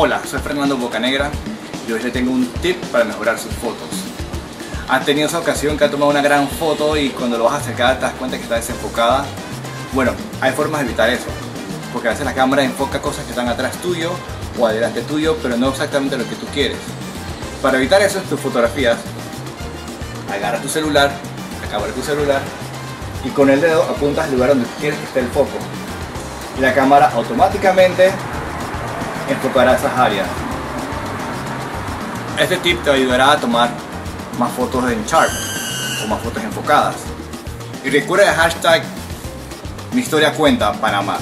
Hola, soy Fernando Bocanegra y hoy le tengo un tip para mejorar sus fotos. ¿Has tenido esa ocasión que ha tomado una gran foto y cuando lo vas a acercar te das cuenta que está desenfocada? Bueno, hay formas de evitar eso, porque a veces la cámara enfoca cosas que están atrás tuyo o adelante tuyo, pero no exactamente lo que tú quieres. Para evitar eso en tus fotografías, agarra tu celular, acaba tu celular y con el dedo apuntas al lugar donde quieres que esté el foco. Y la cámara automáticamente enfocará esas áreas. Este tip te ayudará a tomar más fotos en Sharp o más fotos enfocadas. Y recuerda el hashtag mi historia cuenta Panamá.